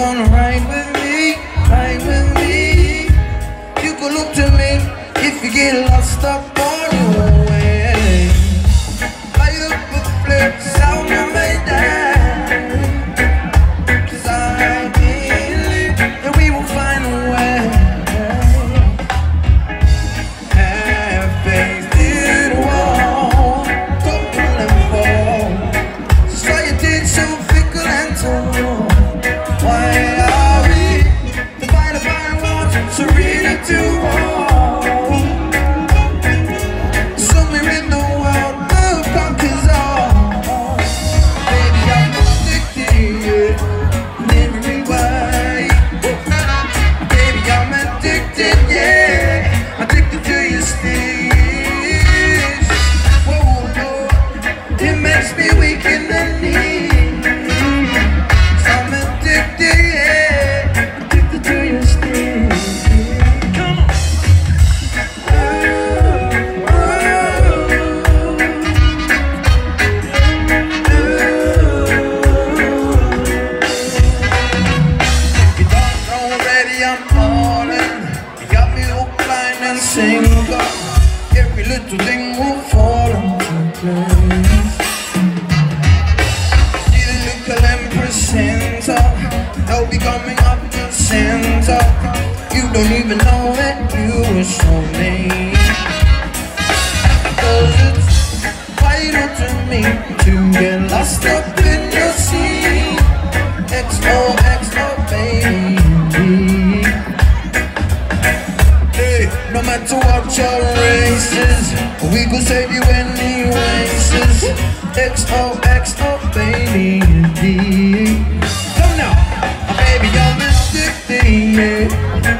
gonna ride with me, ride with me. You can look to me if you get lost up serenity do all. me know that you were so mean. Cause it's vital to me to get lost up in your sea XO, XO, baby. Hey, no matter what your race is We could save you anyways XO, XO, baby, Come now, oh, baby, you're mystic, yeah.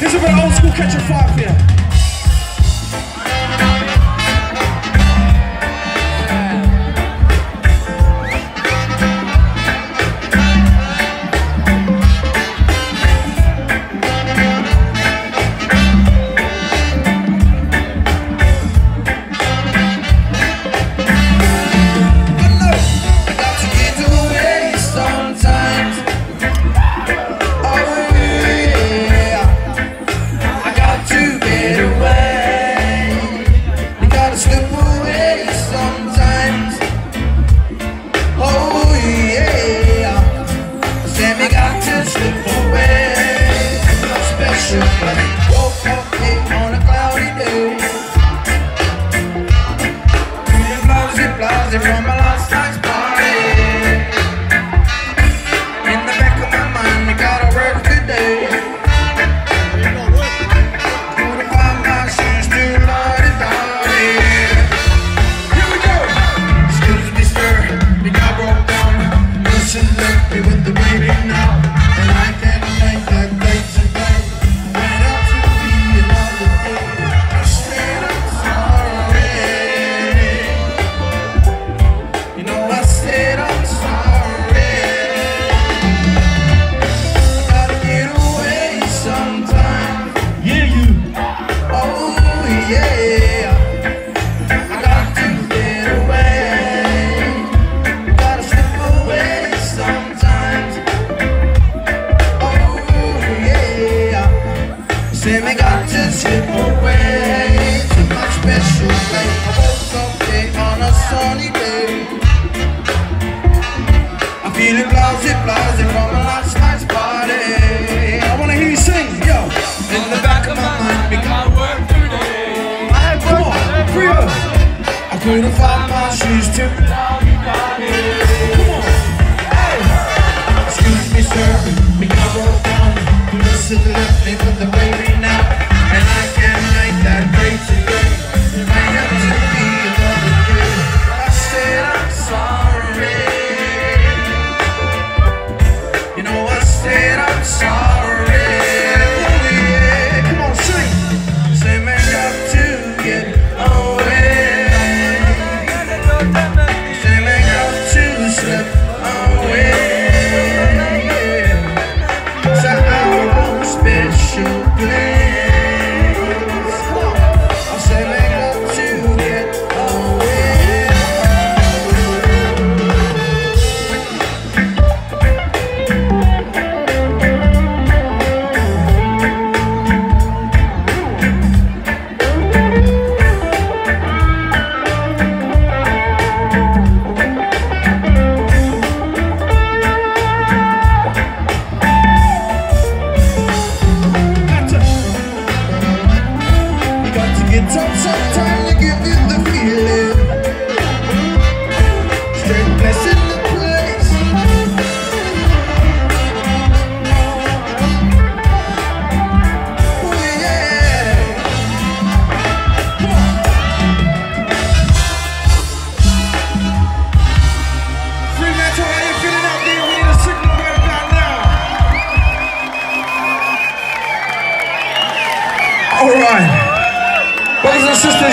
This is where old school Katchafire here. couldn't find my shoes too got. Hey. Excuse me, sir, we come down. You listen to the name of the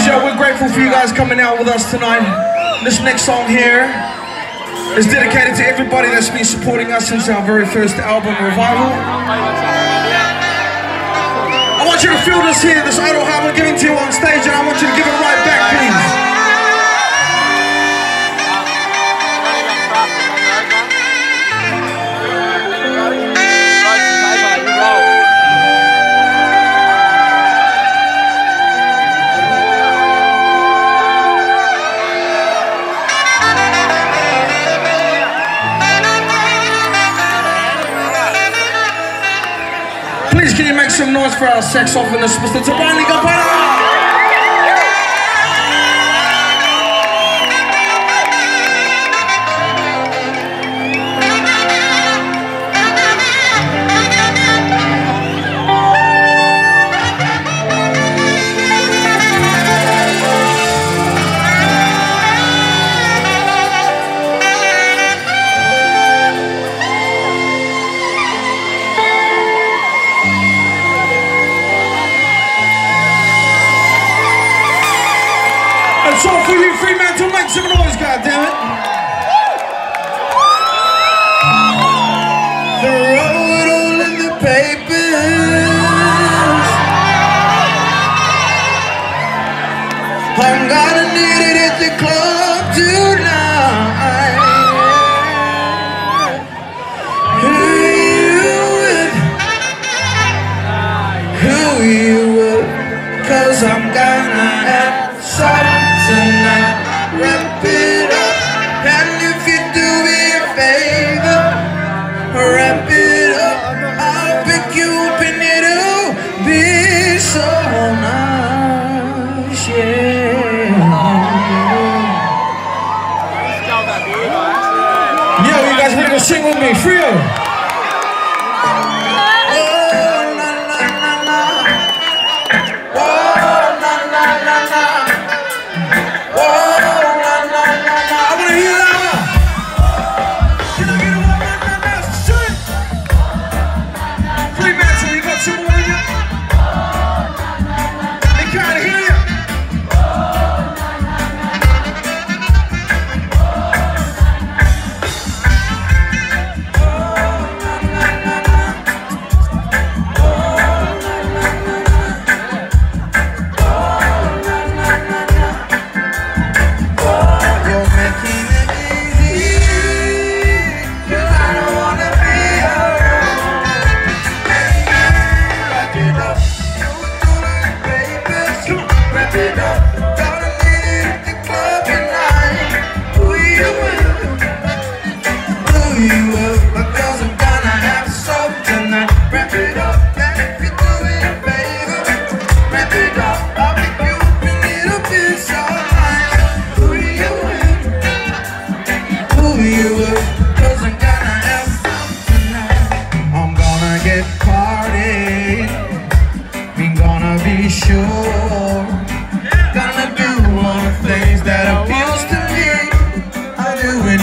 Yo, We're grateful for you guys coming out with us tonight. This next song here is dedicated to everybody that's been supporting us since our very first album, Revival. I want you to feel this here, this idol heart we're giving to you on stage, and I want you to noise for our sex off in the Mr. Tabani Gabana! show for you to Make some noise, goddammit. The it all in the papers. I'm gonna Trio.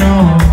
요